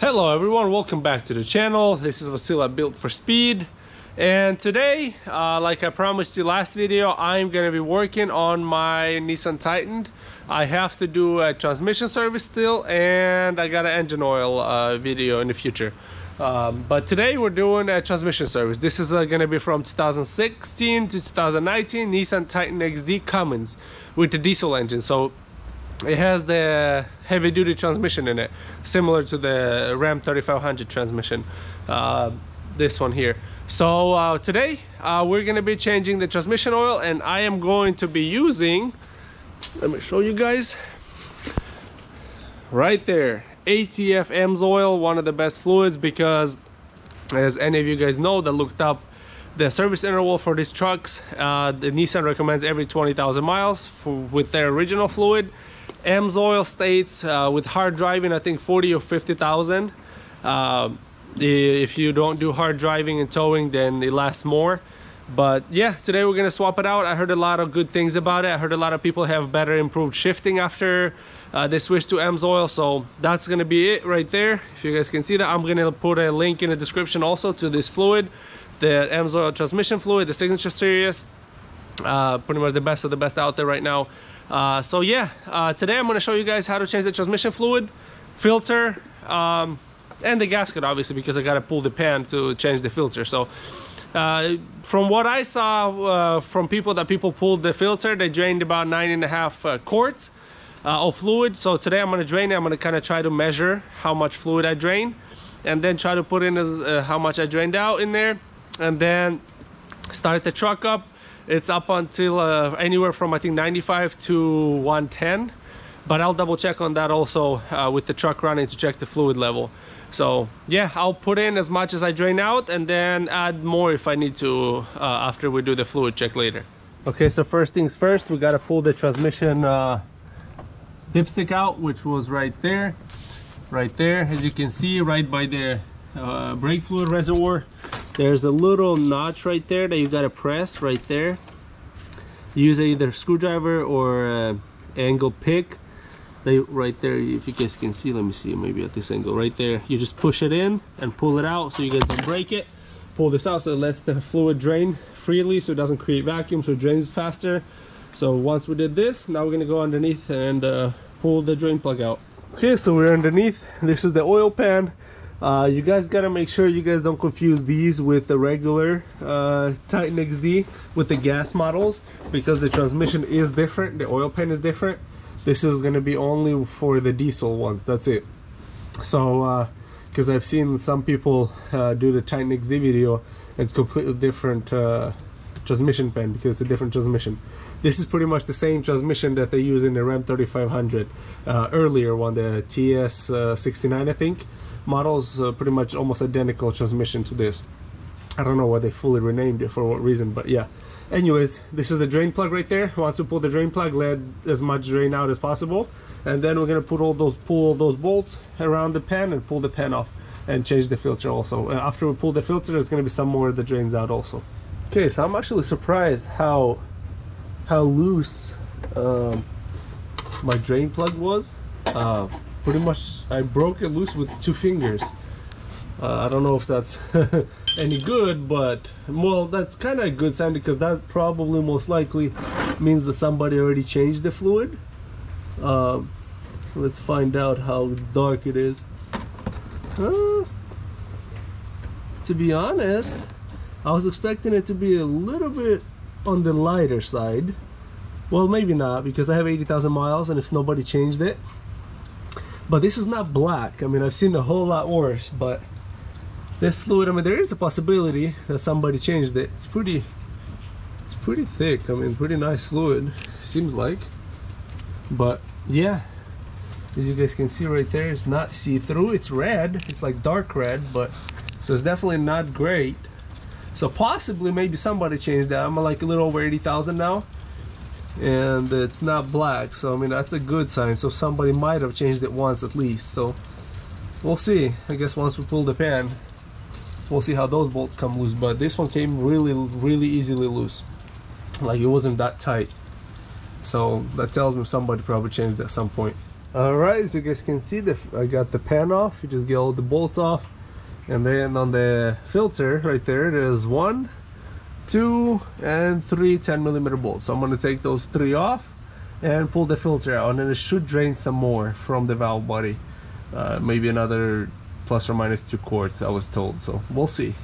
Hello everyone, welcome back to the channel. This is Vasila Built for Speed. And today, uh, like I promised you last video, I'm gonna be working on my Nissan Titan. I have to do a transmission service still and I got an engine oil uh, video in the future. Um, but today we're doing a transmission service. This is uh, gonna be from 2016 to 2019 Nissan Titan XD Cummins with the diesel engine. So it has the heavy duty transmission in it similar to the ram 3500 transmission uh, this one here. So uh, today uh, we're going to be changing the transmission oil and i am going to be using let me show you guys right there atf Amsoil one of the best fluids because as any of you guys know that looked up the service interval for these trucks uh, the nissan recommends every 20,000 miles for, with their original fluid Amsoil states uh, with hard driving, I think 40 or 50,000. Uh, if you don't do hard driving and towing, then it lasts more. But yeah, today we're gonna swap it out. I heard a lot of good things about it. I heard a lot of people have better improved shifting after uh, they switch to Amsoil. So that's gonna be it right there. If you guys can see that, I'm gonna put a link in the description also to this fluid, the Amsoil transmission fluid, the signature series. Uh, pretty much the best of the best out there right now. Uh, so yeah, uh, today I'm going to show you guys how to change the transmission fluid, filter, um, and the gasket obviously because I got to pull the pan to change the filter. So uh, from what I saw uh, from people that people pulled the filter, they drained about nine and a half uh, quarts uh, of fluid. So today I'm going to drain it. I'm going to kind of try to measure how much fluid I drain and then try to put in as, how much I drained out in there and then start the truck up it's up until uh, anywhere from I think 95 to 110 but I'll double check on that also uh, with the truck running to check the fluid level. So yeah I'll put in as much as I drain out and then add more if I need to uh, after we do the fluid check later. Okay so first things first we got to pull the transmission uh, dipstick out which was right there. Right there as you can see right by the uh, brake fluid reservoir there's a little notch right there that you gotta press right there. Use either screwdriver or uh, angle pick. They right there if you guys can see let me see maybe at this angle right there. You just push it in and pull it out so you guys don't break it. Pull this out so it lets the fluid drain freely so it doesn't create vacuum so it drains faster. So once we did this now we're to go underneath and uh, pull the drain plug out. Okay so we're underneath. This is the oil pan uh, you guys gotta make sure you guys don't confuse these with the regular uh, Titan XD with the gas models because the transmission is different the oil pan is different. This is gonna be only for the diesel ones that's it. So because uh, I've seen some people uh, do the Titan XD video it's completely different uh, transmission pan because it's a different transmission. This is pretty much the same transmission that they use in the Ram 3500 uh, earlier one the TS 69 I think models uh, pretty much almost identical transmission to this. I don't know why they fully renamed it for what reason but yeah. Anyways this is the drain plug right there. Once we pull the drain plug let as much drain out as possible. And then we're gonna put all those pull all those bolts around the pan and pull the pan off and change the filter also. After we pull the filter there's gonna be some more that drains out also. Okay so I'm actually surprised how how loose um, my drain plug was. Uh, pretty much I broke it loose with two fingers. Uh, I don't know if that's any good but well that's kind of a good sign because that probably most likely means that somebody already changed the fluid. Uh, let's find out how dark it is. Uh, to be honest I was expecting it to be a little bit on the lighter side. Well maybe not because I have 80,000 miles and if nobody changed it but this is not black. I mean I've seen a whole lot worse but this fluid I mean there is a possibility that somebody changed it. It's pretty it's pretty thick. I mean pretty nice fluid seems like. But yeah as you guys can see right there it's not see-through. It's red. It's like dark red but so it's definitely not great. So possibly maybe somebody changed that. I'm like a little over 80,000 now and it's not black so I mean that's a good sign. So somebody might have changed it once at least so we'll see. I guess once we pull the pan we'll see how those bolts come loose but this one came really really easily loose. Like it wasn't that tight. So that tells me somebody probably changed at some point. All right so you guys can see i got the pan off. You just get all the bolts off. And then on the filter right there there's one two and three 10 millimeter bolts. So i'm going to take those three off and pull the filter out and then it should drain some more from the valve body. Uh, maybe another plus or minus two quarts I was told so we'll see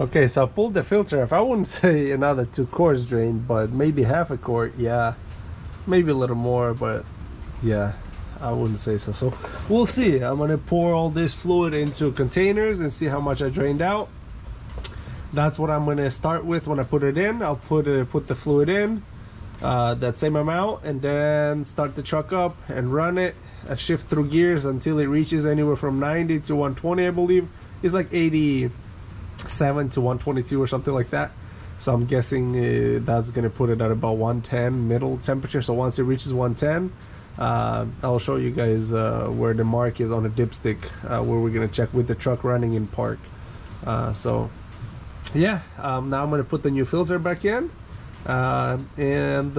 Okay, so I pulled the filter off. I wouldn't say another two quarts drained, but maybe half a quart, yeah. Maybe a little more, but yeah, I wouldn't say so. So we'll see. I'm gonna pour all this fluid into containers and see how much I drained out. That's what I'm gonna start with when I put it in. I'll put put the fluid in, uh, that same amount, and then start the truck up and run it. I shift through gears until it reaches anywhere from 90 to 120, I believe. It's like 80 7 to 122 or something like that. So I'm guessing uh, that's gonna put it at about 110 middle temperature. So once it reaches 110 uh, I'll show you guys uh, where the mark is on the dipstick uh, where we're gonna check with the truck running in park. Uh, so yeah um, now I'm gonna put the new filter back in uh, and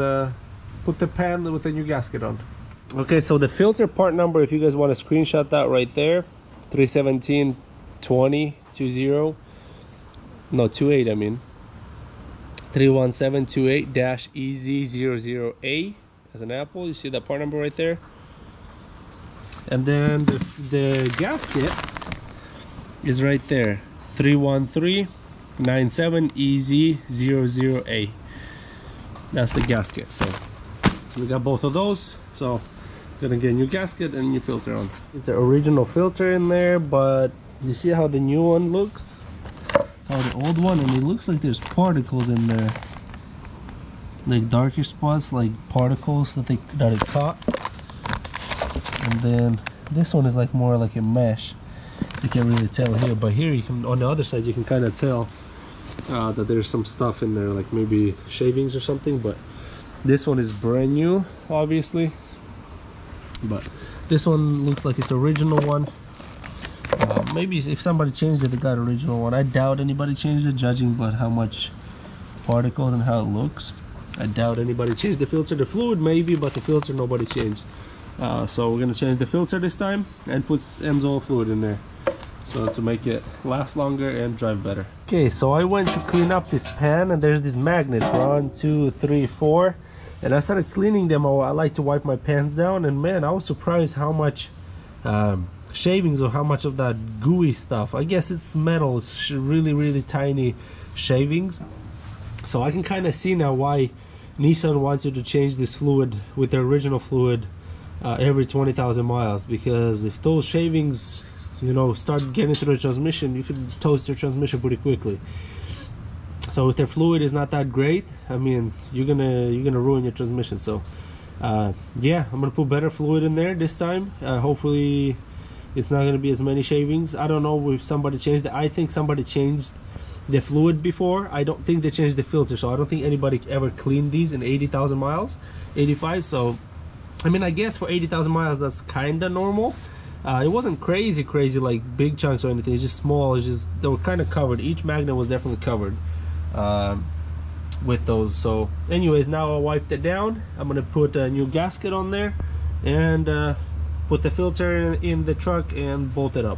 put the pan with the new gasket on. Okay so the filter part number if you guys want to screenshot that right there 317 20 20 no 28 I mean. 31728-EZ00A as an apple. You see that part number right there? And then the, the gasket is right there. 31397EZ00A that's the gasket so we got both of those. So gonna get a new gasket and new filter on. It's an original filter in there but you see how the new one looks Oh, the old one and it looks like there's particles in there. Like darker spots like particles that they that it caught. And then this one is like more like a mesh. You can't really tell here but here you can on the other side you can kind of tell uh, that there's some stuff in there like maybe shavings or something but this one is brand new obviously. But this one looks like it's original one maybe if somebody changed it they got original one. I doubt anybody changed it judging by how much particles and how it looks. I doubt anybody changed the filter. The fluid maybe but the filter nobody changed. Uh, so we're gonna change the filter this time and put Amsoil fluid in there. So to make it last longer and drive better. Okay so i went to clean up this pan and there's these magnets. One two three four. And i started cleaning them. I like to wipe my pans down. And man i was surprised how much um, shavings or how much of that gooey stuff. I guess it's metal it's really really tiny shavings. So i can kind of see now why nissan wants you to change this fluid with the original fluid uh, every 20,000 miles because if those shavings you know start getting through the transmission you could toast your transmission pretty quickly. So if their fluid is not that great i mean you're gonna you're gonna ruin your transmission. So uh, yeah i'm gonna put better fluid in there this time. Uh, hopefully it's not going to be as many shavings. I don't know if somebody changed it. I think somebody changed the fluid before. I don't think they changed the filter so i don't think anybody ever cleaned these in 80,000 miles 85 so i mean i guess for 80,000 miles that's kind of normal. Uh, it wasn't crazy crazy like big chunks or anything. It's just small. It's just they were kind of covered. Each magnet was definitely covered um, with those so anyways now i wiped it down. I'm gonna put a new gasket on there and uh, put the filter in, the truck and bolt it up.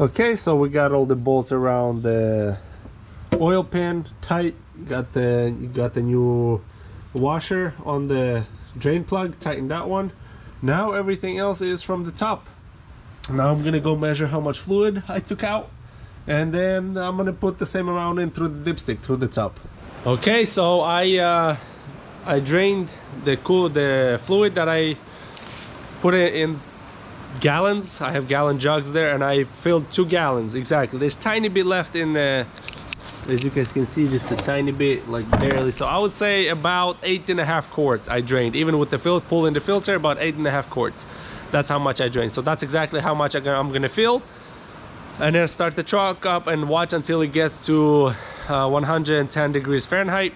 Okay so we got all the bolts around the oil pan tight got the you got the new washer on the drain plug tighten that one. Now everything else is from the top. Now I'm gonna go measure how much fluid I took out and then I'm gonna put the same amount in through the dipstick through the top. Okay so I uh, I drained the cool the fluid that I put it in gallons. I have gallon jugs there and i filled two gallons exactly. There's tiny bit left in the as you guys can see just a tiny bit like barely. So i would say about eight and a half quarts i drained. Even with the fill pulling the filter about eight and a half quarts. That's how much i drained. So that's exactly how much i'm gonna fill. And then start the truck up and watch until it gets to uh, 110 degrees Fahrenheit.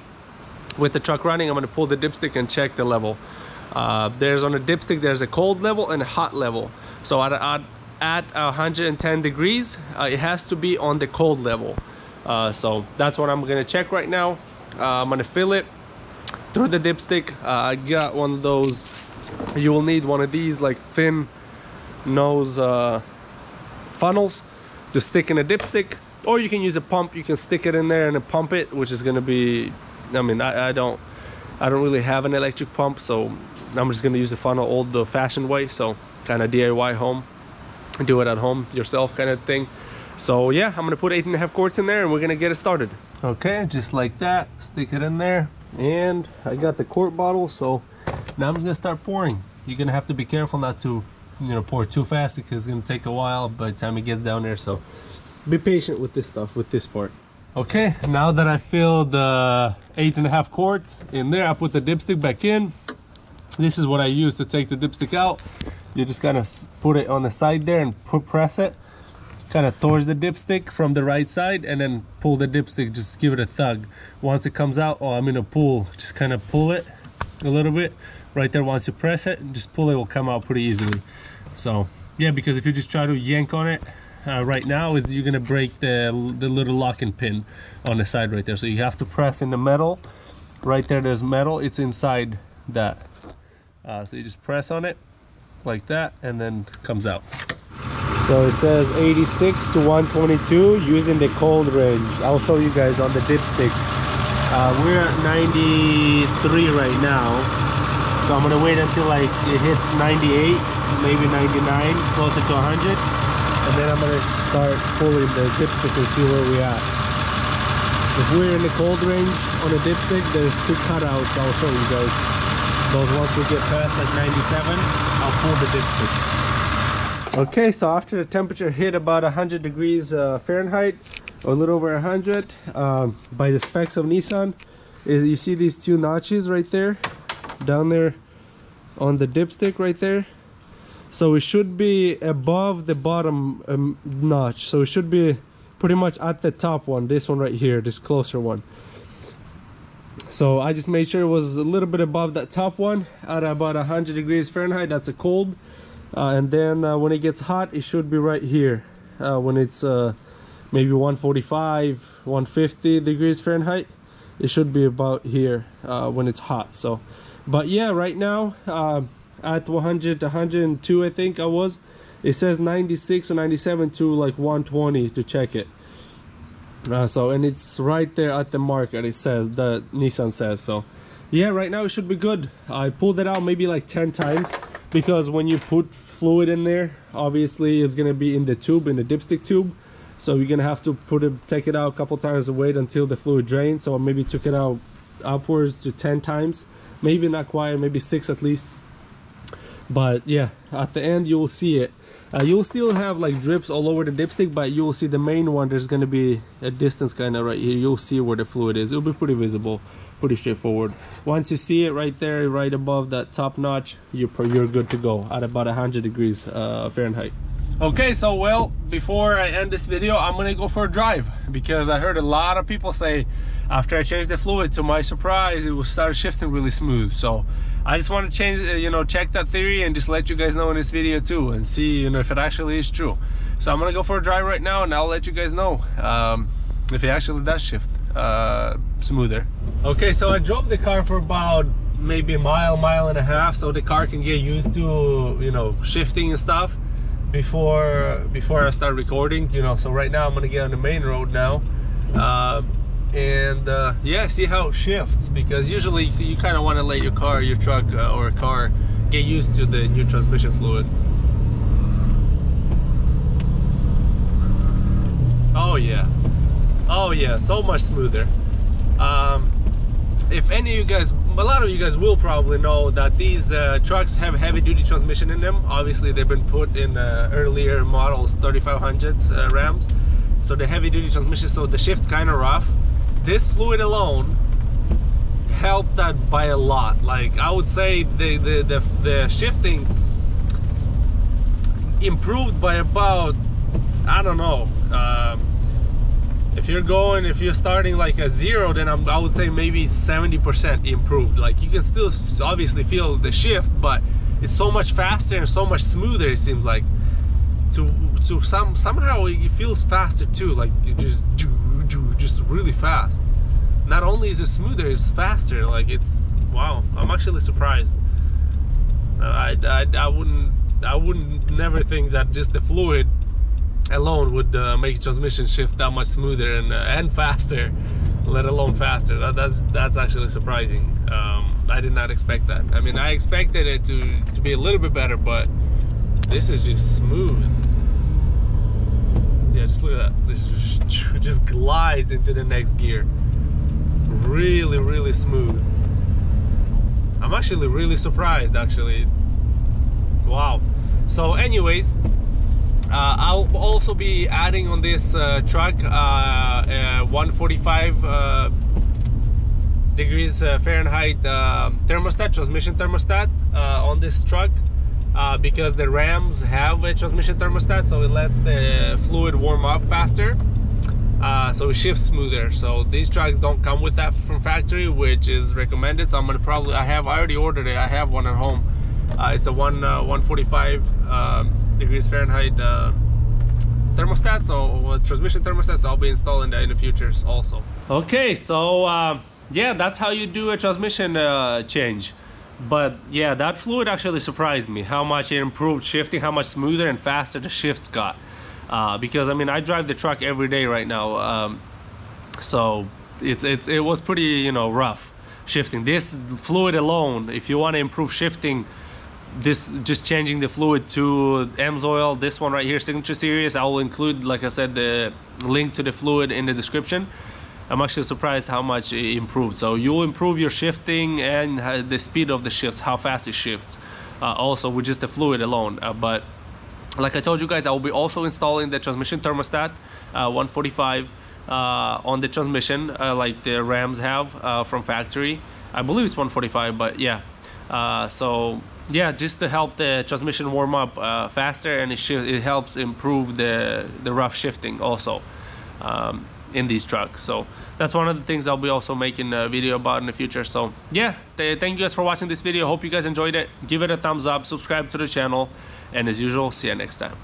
With the truck running I'm to pull the dipstick and check the level. Uh, there's on the dipstick there's a cold level and a hot level so at, at, at 110 degrees uh, it has to be on the cold level. Uh, so that's what I'm gonna check right now. Uh, I'm gonna fill it through the dipstick. I got one of those you will need one of these like thin nose funnels to stick in a dipstick. Or you can use a pump. You can stick it in there and pump it which is going to be i mean I, I, don't i don't really have an electric pump so i'm just going to use the funnel old the fashioned way. So kind of diy home. Do it at home yourself kind of thing. So yeah i'm gonna put eight and a half quarts in there and we're gonna get it started. Okay just like that. Stick it in there. And i got the quart bottle so now i'm just gonna start pouring. You're gonna have to be careful not to you know pour too fast because it's gonna take a while by the time it gets down there so be patient with this stuff with this part. Okay now that i filled the eight and a half quarts in there i put the dipstick back in. This is what i use to take the dipstick out you just kind of put it on the side there and press it kind of towards the dipstick from the right side and then pull the dipstick just give it a tug once it comes out oh i'm gonna pull just kind of pull it a little bit right there. Once you press it just pull it will come out pretty easily. So yeah because if you just try to yank on it uh, right now is you're gonna break the the little locking pin on the side right there. So you have to press in the metal. Right there there's metal. It's inside that. Uh, so you just press on it like that and then comes out so it says 86 to 122 using the cold range I'll show you guys on the dipstick uh, we're at 93 right now so I'm gonna wait until like it hits 98, maybe 99, closer to 100. And then I'm gonna start pulling the dipstick and see where we at. If we're in the cold range on the dipstick, there's two cutouts I'll show you guys. Those once we get past like 97, I'll pull the dipstick. Okay, so after the temperature hit about 100 degrees uh, Fahrenheit, or a little over 100, um, by the specs of Nissan, is you see these two notches right there? down there on the dipstick right there so it should be above the bottom um, notch so it should be pretty much at the top one this one right here this closer one so I just made sure it was a little bit above that top one at about 100 degrees Fahrenheit. That's a cold. Uh, and then uh, when it gets hot it should be right here. Uh, when it's uh, maybe 145 150 degrees Fahrenheit it should be about here uh, when it's hot. So but yeah right now uh, at 100 102 i think i was it says 96 or 97 to like 120 to check it uh, so and it's right there at the market it says the nissan says so yeah right now it should be good. I pulled it out maybe like 10 times because when you put fluid in there obviously it's gonna be in the tube in the dipstick tube so you're gonna have to put it take it out a couple times and wait until the fluid drains so I maybe took it out upwards to 10 times maybe not quite maybe six at least. But yeah at the end you'll see it uh, you'll still have like drips all over the dipstick but you'll see the main one there's going to be a distance kind of right here. You'll see where the fluid is. It'll be pretty visible pretty straightforward. Once you see it right there right above that top notch you're, you're good to go at about 100 degrees uh, Fahrenheit okay so well before i end this video i'm gonna go for a drive because i heard a lot of people say after i changed the fluid to my surprise it will start shifting really smooth. So i just want to change uh, you know check that theory and just let you guys know in this video too and see you know if it actually is true. So i'm gonna go for a drive right now and i'll let you guys know um, if it actually does shift uh, smoother. Okay so i drove the car for about maybe a mile mile and a half so the car can get used to you know shifting and stuff before before I start recording you know so right now I'm gonna get on the main road now. Um, and uh, yeah see how it shifts because usually you kind of want to let your car your truck uh, or a car get used to the new transmission fluid. Oh yeah. Oh yeah so much smoother. Um, if any of you guys a lot of you guys will probably know that these uh, trucks have heavy duty transmission in them. Obviously they've been put in uh, earlier models 3500s uh, rams. So the heavy duty transmission so the shift kind of rough. This fluid alone helped that by a lot. Like i would say the the the, the shifting improved by about i don't know Um, if you're going, if you're starting like a zero, then I'm, I would say maybe 70% improved. Like you can still obviously feel the shift, but it's so much faster and so much smoother. It seems like to to some somehow it feels faster too. Like you just do do just really fast. Not only is it smoother, it's faster. Like it's wow. I'm actually surprised. I, I, I wouldn't I wouldn't never think that just the fluid alone would uh, make transmission shift that much smoother and uh, and faster let alone faster. That, that's that's actually surprising. Um, I did not expect that. I mean I expected it to to be a little bit better but this is just smooth. Yeah just look at that. Just glides into the next gear. Really really smooth. I'm actually really surprised actually. Wow. So anyways uh, I'll also be adding on this uh, truck uh, 145 uh, degrees uh, Fahrenheit uh, thermostat, transmission thermostat on this truck because the Rams have a transmission thermostat so it lets the fluid warm up faster so it shifts smoother. So these trucks don't come with that from factory which is recommended so I'm gonna probably I have I already ordered it I have one at home. It's a one 145 degrees Fahrenheit uh, thermostat, so uh, transmission thermostat, so I'll be installing that in the futures also. Okay, so uh, yeah, that's how you do a transmission uh, change. But yeah, that fluid actually surprised me, how much it improved shifting, how much smoother and faster the shifts got. Uh, because I mean, I drive the truck every day right now, um, so it's, it's, it was pretty, you know, rough shifting. This fluid alone, if you want to improve shifting, this just changing the fluid to Amsoil this one right here signature series I will include like I said the link to the fluid in the description. I'm actually surprised how much it improved. So you'll improve your shifting and the speed of the shifts how fast it shifts uh, also with just the fluid alone. Uh, but like I told you guys I will be also installing the transmission thermostat uh, 145 uh, on the transmission uh, like the Rams have uh, from factory. I believe it's 145 but yeah. So yeah just to help the transmission warm up uh, faster and it, it helps improve the the rough shifting also um, in these trucks. So that's one of the things I'll be also making a video about in the future. So yeah thank you guys for watching this video. Hope you guys enjoyed it. Give it a thumbs up subscribe to the channel and as usual see you next time